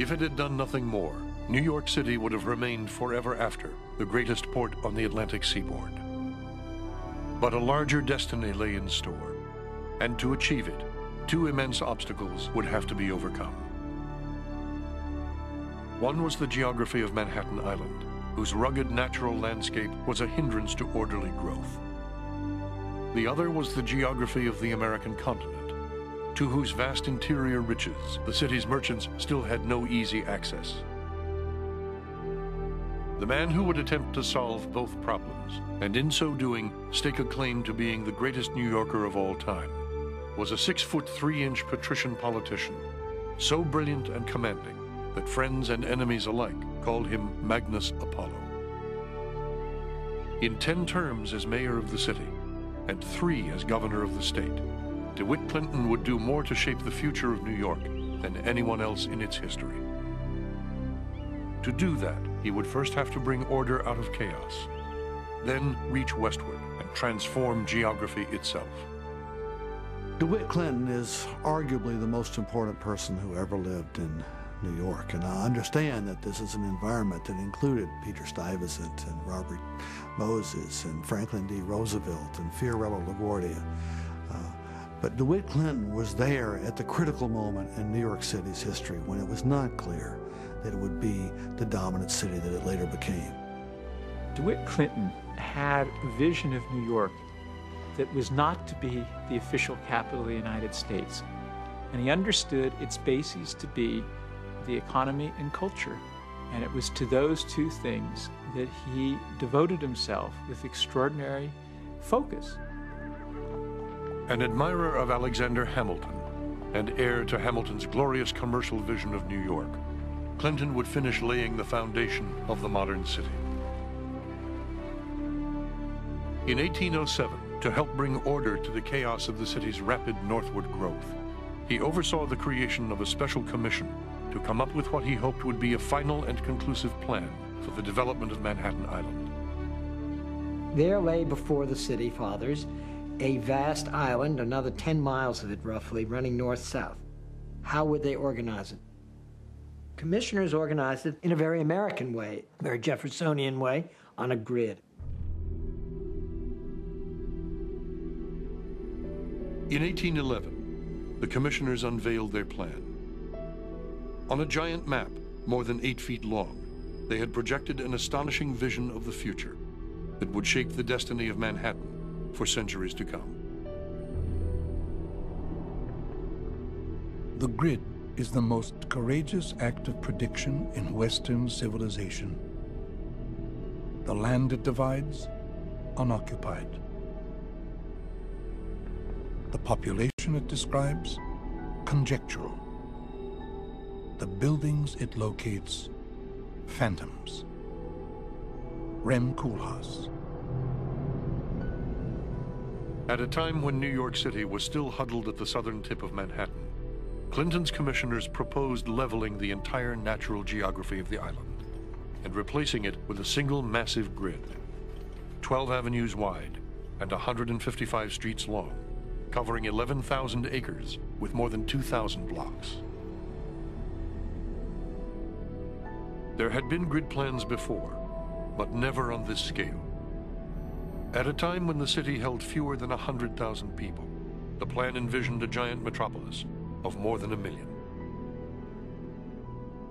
If it had done nothing more, New York City would have remained forever after the greatest port on the Atlantic seaboard. But a larger destiny lay in store, and to achieve it, two immense obstacles would have to be overcome. One was the geography of Manhattan Island, whose rugged natural landscape was a hindrance to orderly growth. The other was the geography of the American continent, to whose vast interior riches the city's merchants still had no easy access. The man who would attempt to solve both problems, and in so doing stake a claim to being the greatest New Yorker of all time, was a six foot three inch patrician politician, so brilliant and commanding that friends and enemies alike called him Magnus Apollo. In ten terms as mayor of the city, and three as governor of the state, DeWitt Clinton would do more to shape the future of New York than anyone else in its history. To do that, he would first have to bring order out of chaos, then reach westward and transform geography itself. DeWitt Clinton is arguably the most important person who ever lived in New York. And I understand that this is an environment that included Peter Stuyvesant and Robert Moses and Franklin D. Roosevelt and Fiorello LaGuardia. Uh, but DeWitt Clinton was there at the critical moment in New York City's history when it was not clear that it would be the dominant city that it later became. DeWitt Clinton had a vision of New York that was not to be the official capital of the United States. And he understood its bases to be the economy and culture. And it was to those two things that he devoted himself with extraordinary focus. An admirer of Alexander Hamilton and heir to Hamilton's glorious commercial vision of New York, Clinton would finish laying the foundation of the modern city. In 1807, to help bring order to the chaos of the city's rapid northward growth, he oversaw the creation of a special commission to come up with what he hoped would be a final and conclusive plan for the development of Manhattan Island. There lay before the city fathers a vast island, another 10 miles of it roughly, running north-south. How would they organize it? Commissioners organized it in a very American way, very Jeffersonian way, on a grid. In 1811, the commissioners unveiled their plan. On a giant map, more than eight feet long, they had projected an astonishing vision of the future that would shape the destiny of Manhattan for centuries to come. The grid is the most courageous act of prediction in Western civilization. The land it divides, unoccupied. The population it describes, conjectural the buildings it locates phantoms. Rem Koolhaas. At a time when New York City was still huddled at the southern tip of Manhattan, Clinton's commissioners proposed leveling the entire natural geography of the island and replacing it with a single massive grid, 12 avenues wide and 155 streets long, covering 11,000 acres with more than 2,000 blocks. There had been grid plans before, but never on this scale. At a time when the city held fewer than 100,000 people, the plan envisioned a giant metropolis of more than a million.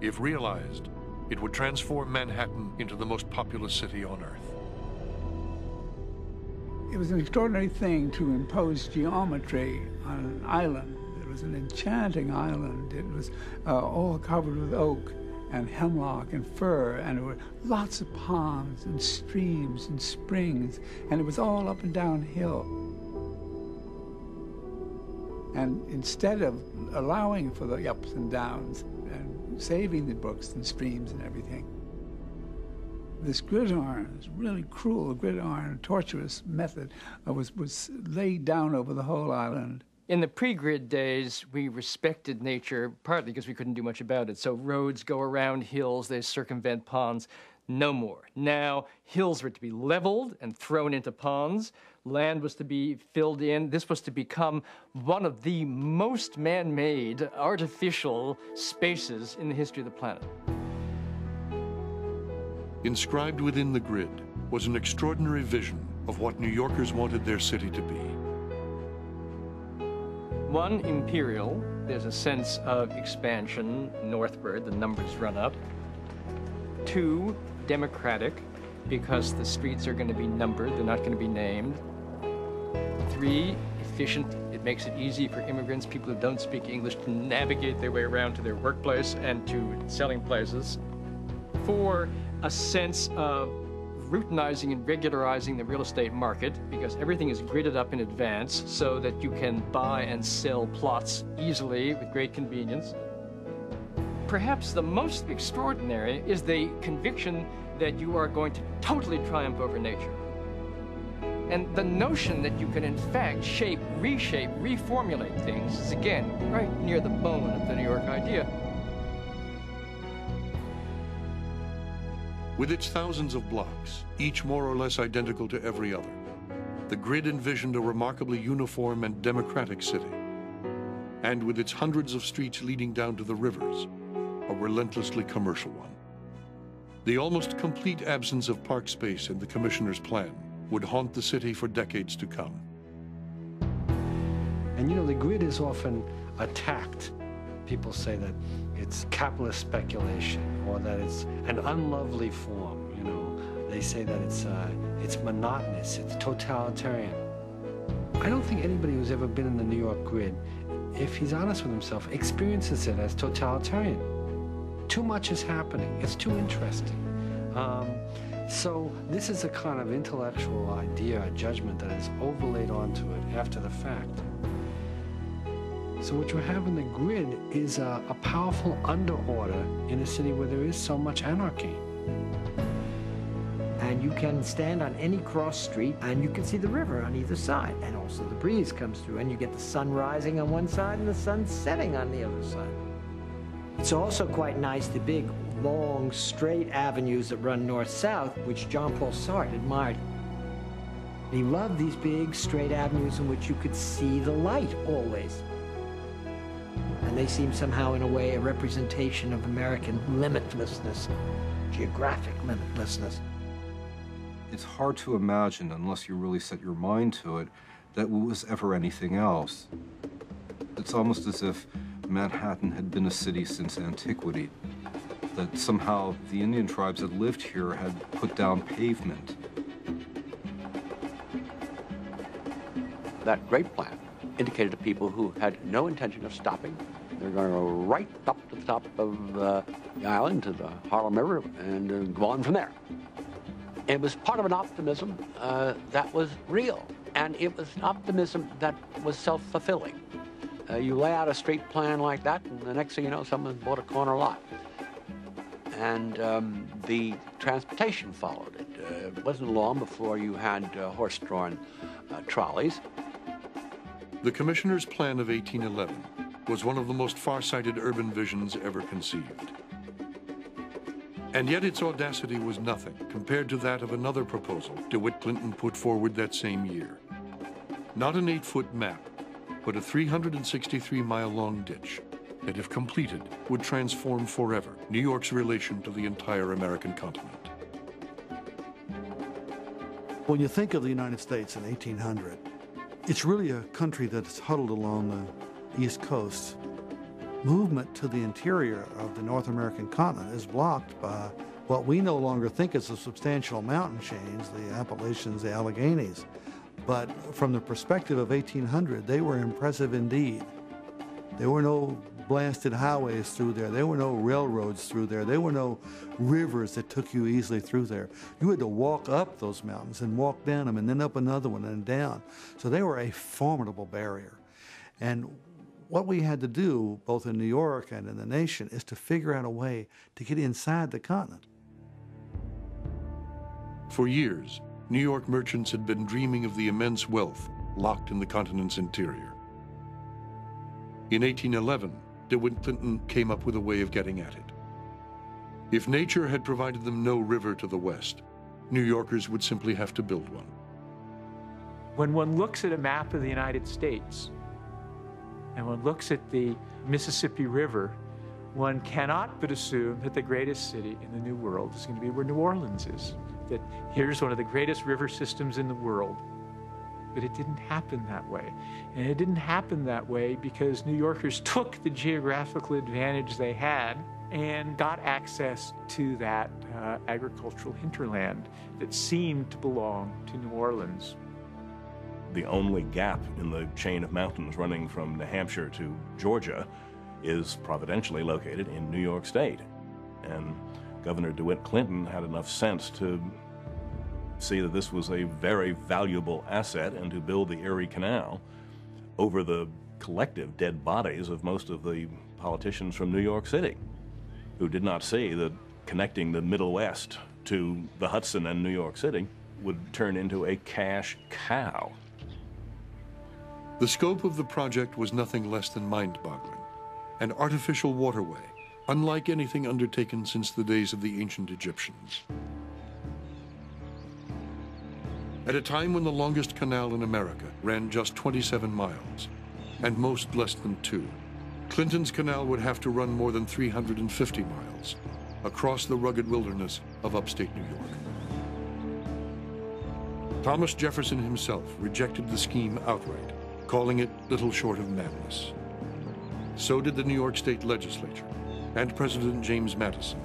If realized, it would transform Manhattan into the most populous city on Earth. It was an extraordinary thing to impose geometry on an island. It was an enchanting island. It was uh, all covered with oak and hemlock and fir, and there were lots of ponds and streams and springs, and it was all up and down hill. And instead of allowing for the ups and downs and saving the brooks and streams and everything, this gridiron, this really cruel gridiron, torturous method, uh, was, was laid down over the whole island. In the pre-grid days, we respected nature, partly because we couldn't do much about it. So roads go around hills, they circumvent ponds. No more. Now, hills were to be leveled and thrown into ponds. land was to be filled in. This was to become one of the most man made artificial spaces in the history of the planet. Inscribed within the grid was an extraordinary vision of what New Yorkers wanted their city to be. One, imperial. There's a sense of expansion northward, the numbers run up. Two, democratic, because the streets are going to be numbered, they're not going to be named. Three, efficient. It makes it easy for immigrants, people who don't speak English, to navigate their way around to their workplace and to selling places. Four, a sense of routinizing and regularizing the real estate market because everything is gridded up in advance so that you can buy and sell plots easily with great convenience. Perhaps the most extraordinary is the conviction that you are going to totally triumph over nature. And the notion that you can, in fact, shape, reshape, reformulate things is, again, right near the bone of the New York idea. With its thousands of blocks, each more or less identical to every other, the grid envisioned a remarkably uniform and democratic city. And with its hundreds of streets leading down to the rivers, a relentlessly commercial one. The almost complete absence of park space in the commissioner's plan would haunt the city for decades to come. And you know, the grid is often attacked. People say that it's capitalist speculation or that it's an unlovely form, you know. They say that it's, uh, it's monotonous, it's totalitarian. I don't think anybody who's ever been in the New York grid, if he's honest with himself, experiences it as totalitarian. Too much is happening. It's too interesting. Um, so this is a kind of intellectual idea, a judgment that is overlaid onto it after the fact. So what you have in the grid is a, a powerful underorder in a city where there is so much anarchy. And you can stand on any cross street and you can see the river on either side. And also the breeze comes through and you get the sun rising on one side and the sun setting on the other side. It's also quite nice, the big, long, straight avenues that run north-south, which Jean-Paul Sartre admired. He loved these big, straight avenues in which you could see the light always. And they seem somehow, in a way, a representation of American limitlessness, geographic limitlessness. It's hard to imagine, unless you really set your mind to it, that it was ever anything else. It's almost as if Manhattan had been a city since antiquity, that somehow the Indian tribes that lived here had put down pavement. That great plan indicated to people who had no intention of stopping. They're going to go right up to the top of uh, the island, to the Harlem River, and uh, go on from there. It was part of an optimism uh, that was real, and it was an optimism that was self-fulfilling. Uh, you lay out a street plan like that, and the next thing you know, someone bought a corner lot. And um, the transportation followed it. Uh, it wasn't long before you had uh, horse-drawn uh, trolleys. The Commissioner's Plan of 1811 was one of the most far-sighted urban visions ever conceived. And yet its audacity was nothing compared to that of another proposal DeWitt Clinton put forward that same year. Not an eight-foot map, but a 363 mile long ditch that, if completed, would transform forever New York's relation to the entire American continent. When you think of the United States in 1800, it's really a country that's huddled along the East Coast. Movement to the interior of the North American continent is blocked by what we no longer think is the substantial mountain chains, the Appalachians, the Alleghenies. But from the perspective of 1800, they were impressive indeed. There were no blasted highways through there. There were no railroads through there. There were no rivers that took you easily through there. You had to walk up those mountains and walk down them and then up another one and down. So they were a formidable barrier. And what we had to do, both in New York and in the nation, is to figure out a way to get inside the continent. For years, New York merchants had been dreaming of the immense wealth locked in the continent's interior. In 1811, DeWitt Clinton came up with a way of getting at it. If nature had provided them no river to the west, New Yorkers would simply have to build one. When one looks at a map of the United States and one looks at the Mississippi River, one cannot but assume that the greatest city in the New World is going to be where New Orleans is. That here's one of the greatest river systems in the world. But it didn't happen that way. And it didn't happen that way because New Yorkers took the geographical advantage they had and got access to that uh, agricultural hinterland that seemed to belong to New Orleans. The only gap in the chain of mountains running from New Hampshire to Georgia is providentially located in New York State. And Governor DeWitt Clinton had enough sense to see that this was a very valuable asset and to build the Erie Canal over the collective dead bodies of most of the politicians from New York City who did not see that connecting the Middle West to the Hudson and New York City would turn into a cash cow. The scope of the project was nothing less than mind-boggling. An artificial waterway, unlike anything undertaken since the days of the ancient Egyptians. At a time when the longest canal in America ran just 27 miles, and most less than two, Clinton's canal would have to run more than 350 miles across the rugged wilderness of upstate New York. Thomas Jefferson himself rejected the scheme outright, calling it little short of madness. So did the New York State Legislature and President James Madison,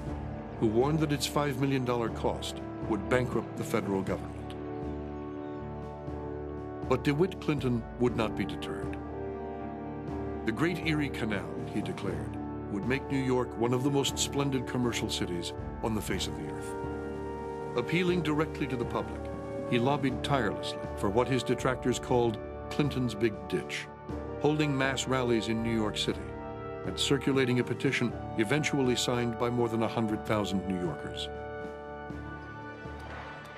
who warned that its $5 million cost would bankrupt the federal government. But DeWitt Clinton would not be deterred. The Great Erie Canal, he declared, would make New York one of the most splendid commercial cities on the face of the earth. Appealing directly to the public, he lobbied tirelessly for what his detractors called Clinton's Big Ditch, holding mass rallies in New York City and circulating a petition eventually signed by more than 100,000 New Yorkers.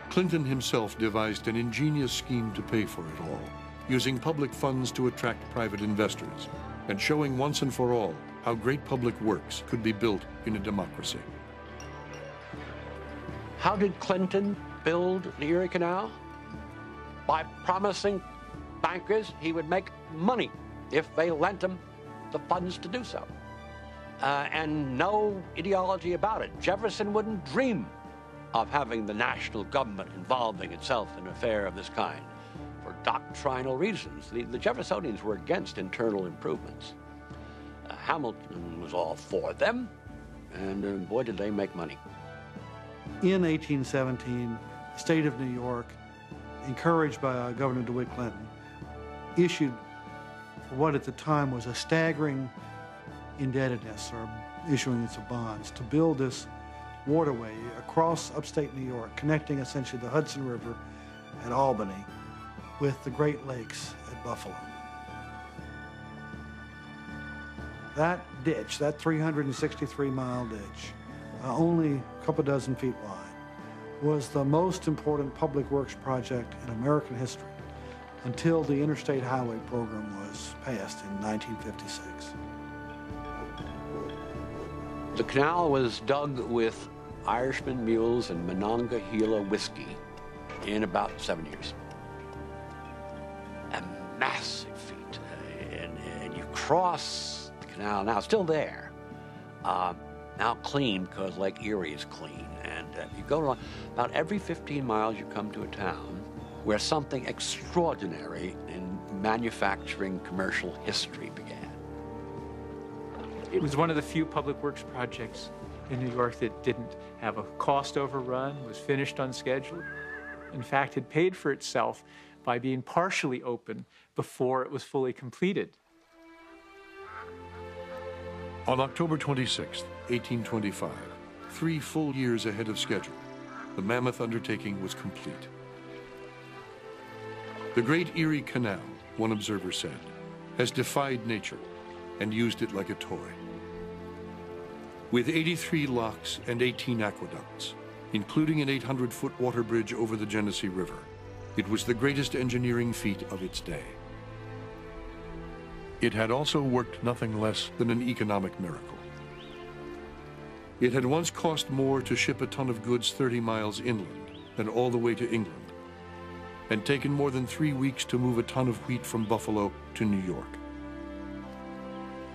Clinton himself devised an ingenious scheme to pay for it all, using public funds to attract private investors and showing once and for all how great public works could be built in a democracy. How did Clinton build the Erie Canal? By promising bankers he would make money if they lent him the funds to do so. Uh, and no ideology about it. Jefferson wouldn't dream of having the national government involving itself in an affair of this kind for doctrinal reasons. The, the Jeffersonians were against internal improvements. Uh, Hamilton was all for them, and uh, boy, did they make money. In 1817, the state of New York, encouraged by uh, Governor DeWitt Clinton, issued what at the time was a staggering indebtedness or issuance of bonds to build this waterway across upstate New York, connecting essentially the Hudson River at Albany with the Great Lakes at Buffalo. That ditch, that 363 mile ditch, uh, only a couple dozen feet wide, was the most important public works project in American history until the Interstate Highway Program was passed in 1956. The canal was dug with Irishman mules and Monongahela whiskey in about seven years. A massive feat. And, and you cross the canal, now still there, uh, now clean because Lake Erie is clean. And uh, you go along, about every 15 miles you come to a town where something extraordinary in manufacturing commercial history began. It was one of the few public works projects in New York that didn't have a cost overrun, was finished on schedule. In fact, it paid for itself by being partially open before it was fully completed. On October 26, 1825, three full years ahead of schedule, the mammoth undertaking was complete. The Great Erie Canal, one observer said, has defied nature and used it like a toy. With 83 locks and 18 aqueducts, including an 800-foot water bridge over the Genesee River, it was the greatest engineering feat of its day. It had also worked nothing less than an economic miracle. It had once cost more to ship a ton of goods 30 miles inland than all the way to England. And taken more than three weeks to move a ton of wheat from Buffalo to New York.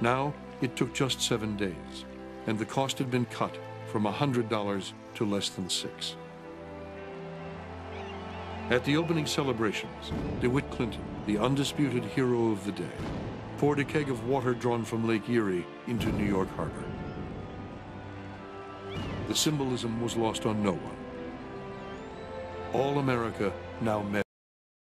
Now, it took just seven days, and the cost had been cut from $100 to less than six. At the opening celebrations, DeWitt Clinton, the undisputed hero of the day, poured a keg of water drawn from Lake Erie into New York Harbor. The symbolism was lost on no one. All America now met.